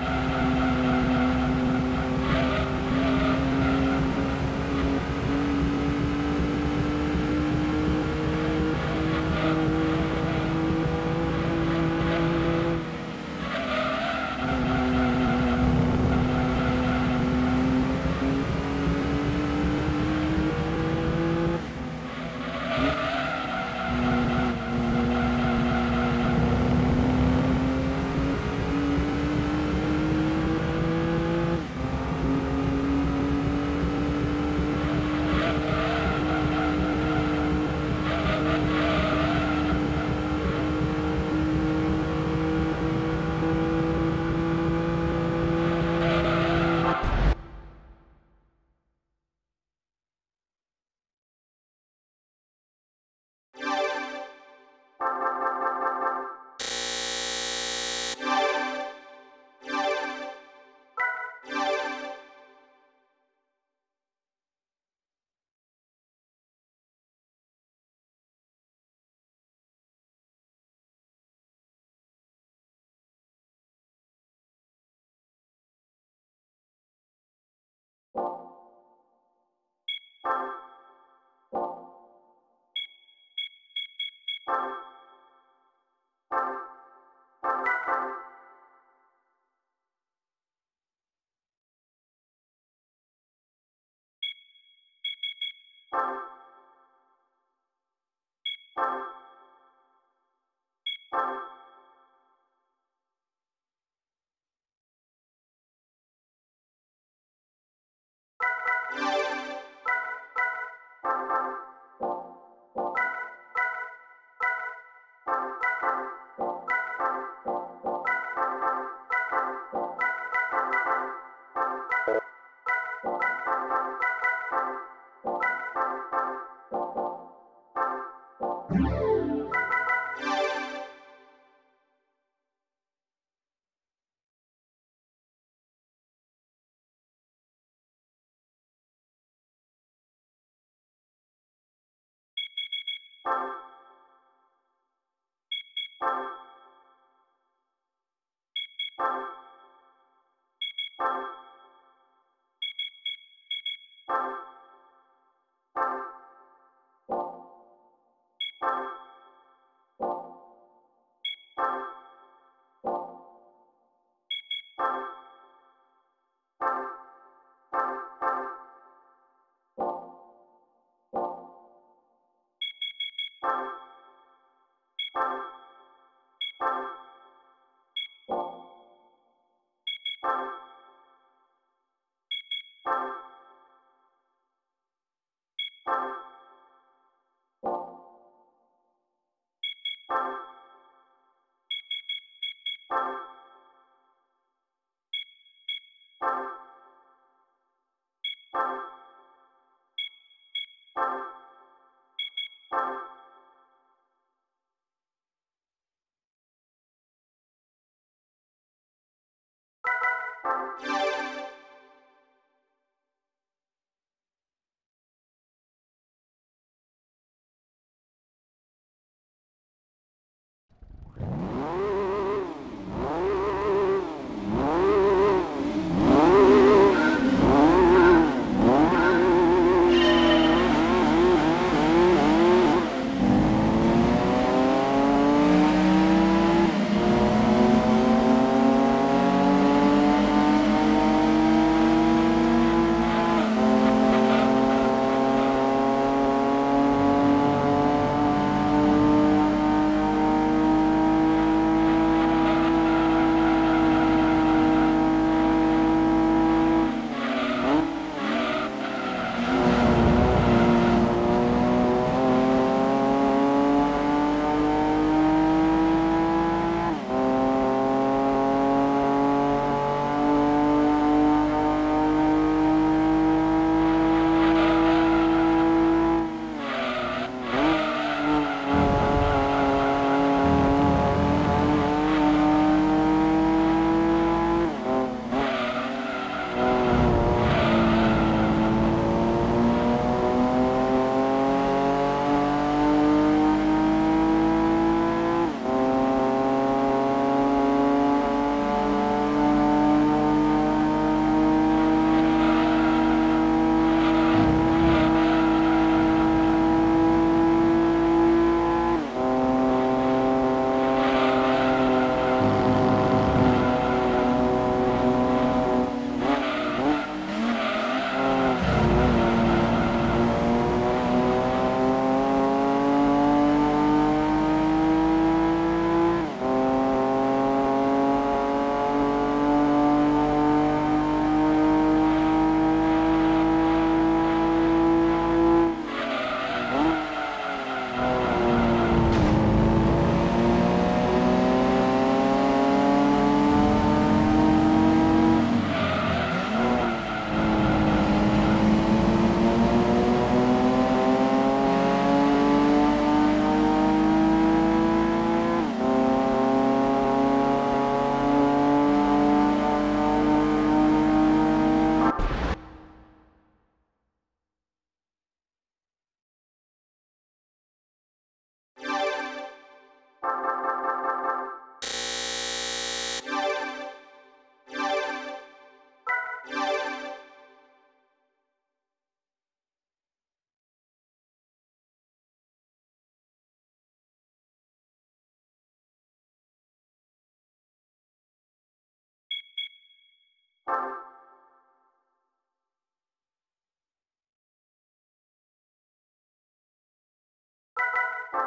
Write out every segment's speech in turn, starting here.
Bye. you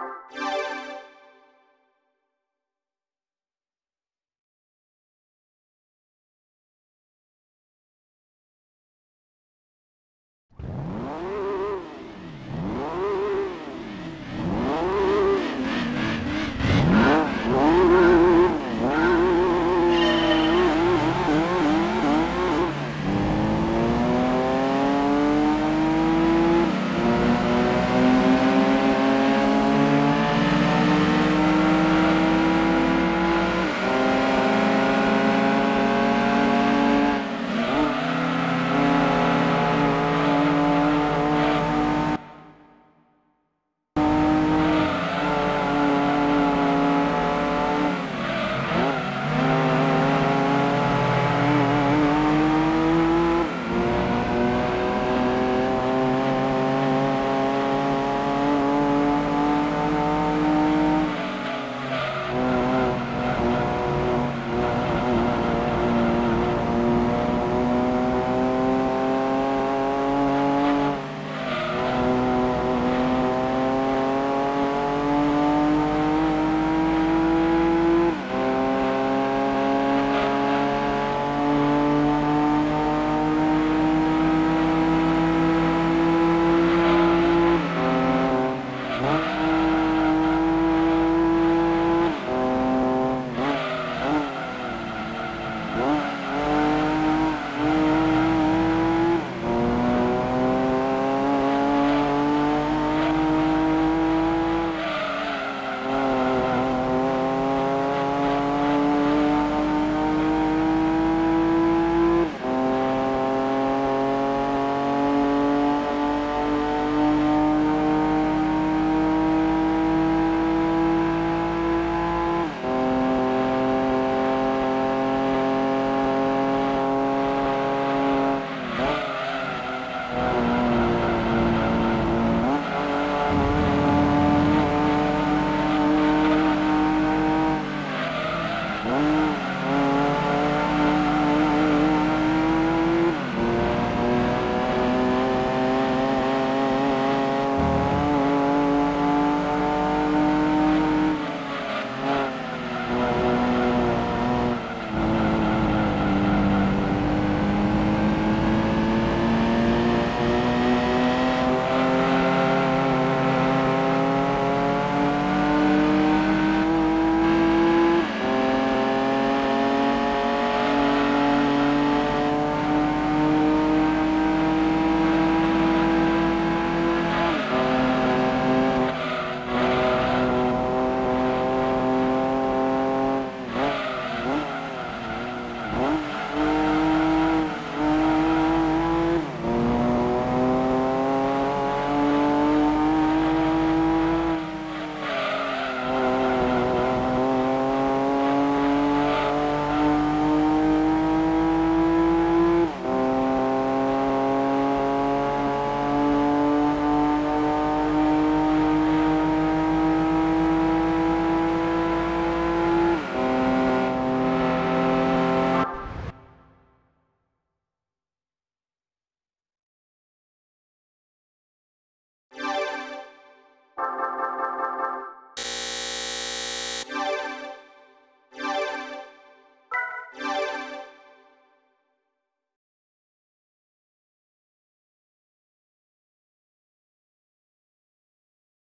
Música